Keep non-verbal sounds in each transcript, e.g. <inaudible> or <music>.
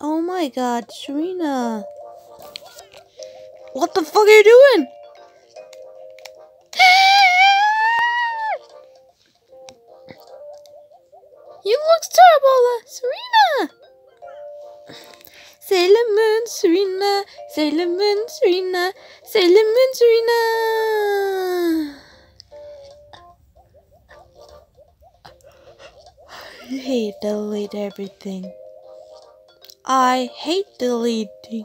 Oh my god, Serena. What the fuck are you doing? <gasps> you look terrible, uh, Serena. Sailor Moon, Serena. Sailor Moon, Serena. Sailor Moon, Serena. I <laughs> hate everything. I hate deleting.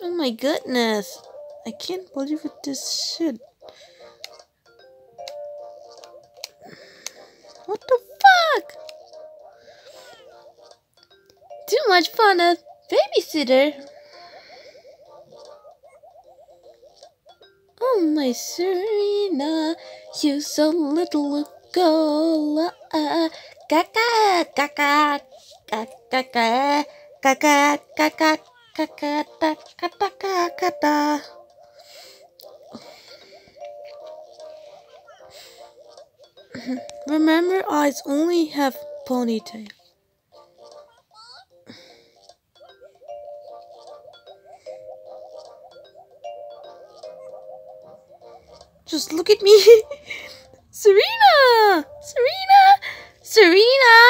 Oh my goodness. I can't believe it this shit. What the fuck? Too much fun as babysitter. Oh my Serena, you so little girl. Uh, Gaga, gaga, Remember, eyes only have ponytail. Just look at me. Serena! Serena! Serena!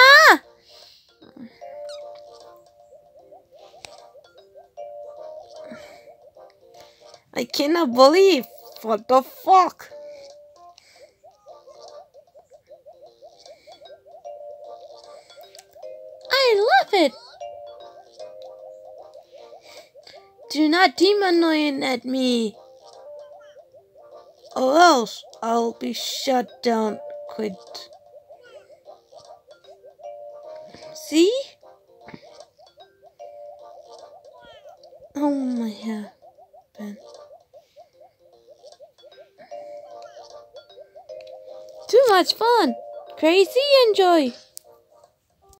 I cannot believe. What the fuck? I love it. Do not demon at me. Or else I'll be shut down. Quit. See? Oh my god, Too much fun. Crazy enjoy.